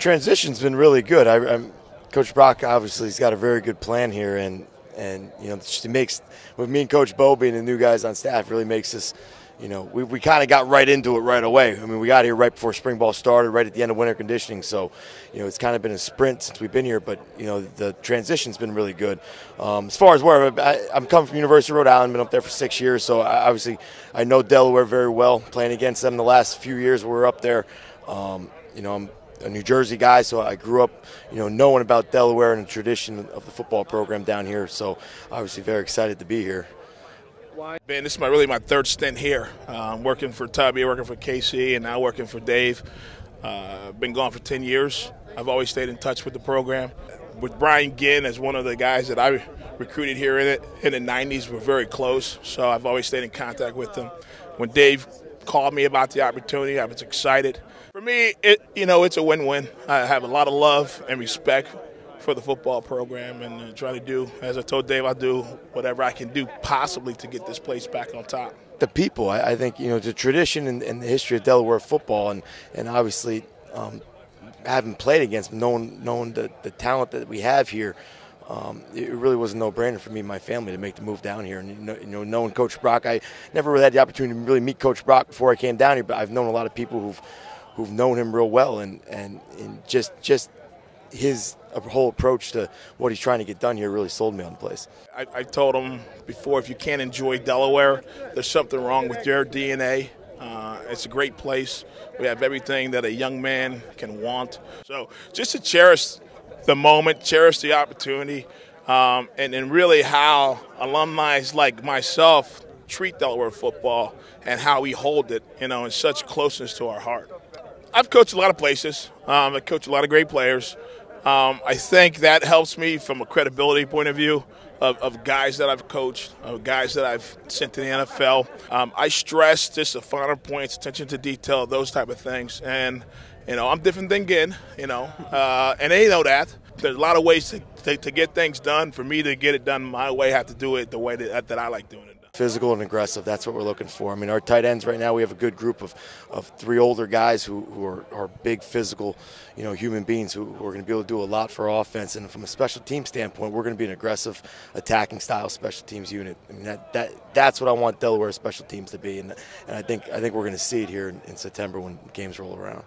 transition's been really good. I, Coach Brock obviously has got a very good plan here, and and you know it makes with me and Coach Bo being the new guys on staff really makes us. You know, we, we kind of got right into it right away. I mean, we got here right before spring ball started, right at the end of winter conditioning. So, you know, it's kind of been a sprint since we've been here. But you know, the transition's been really good. Um, as far as where I, am coming from, University of Rhode Island, been up there for six years. So I, obviously, I know Delaware very well. Playing against them the last few years, we were up there. Um, you know, I'm a New Jersey guy, so I grew up, you know, knowing about Delaware and the tradition of the football program down here. So obviously, very excited to be here. Ben, this is my really my third stint here. I'm working for Tubby, working for KC, and now working for Dave. Uh, been gone for 10 years. I've always stayed in touch with the program. With Brian Ginn as one of the guys that I recruited here in it in the 90s, we're very close, so I've always stayed in contact with them. When Dave called me about the opportunity, I was excited. For me, it you know it's a win-win. I have a lot of love and respect for the football program and uh, try to do, as I told Dave, I'll do whatever I can do possibly to get this place back on top. The people, I, I think, you know, the tradition and, and, the history of Delaware football, and and obviously um, having played against, knowing knowing the, the talent that we have here. Um, it really was a no-brainer for me and my family to make the move down here. And you know, you know, knowing Coach Brock, I never really had the opportunity to really meet Coach Brock before I came down here, but I've known a lot of people who've who've known him real well, and and, and just just his whole approach to what he's trying to get done here really sold me on the place. I, I told him before, if you can't enjoy Delaware, there's something wrong with your DNA. Uh, it's a great place. We have everything that a young man can want. So just to cherish the moment, cherish the opportunity, um, and, and really how alumni like myself treat Delaware football and how we hold it, you know, in such closeness to our heart. I've coached a lot of places. Um, I've coached a lot of great players. Um, I think that helps me from a credibility point of view of, of guys that I've coached, of guys that I've sent to the NFL. Um, I stress just the finer points, attention to detail, those type of things. And, you know, I'm different than Ginn, you know, uh, and they know that. There's a lot of ways to, to, to, get things done. For me to get it done my way, I have to do it the way that, that I like doing it physical and aggressive. That's what we're looking for. I mean, our tight ends right now, we have a good group of, of three older guys who, who are, are big physical, you know, human beings who, who are going to be able to do a lot for offense. And from a special team standpoint, we're going to be an aggressive, attacking style special teams unit. I mean, that, that that's what I want Delaware special teams to be, and and I think I think we're going to see it here in, in September when games roll around.